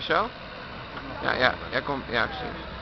Zo? Ja, ja, ja, kom, ja, precies.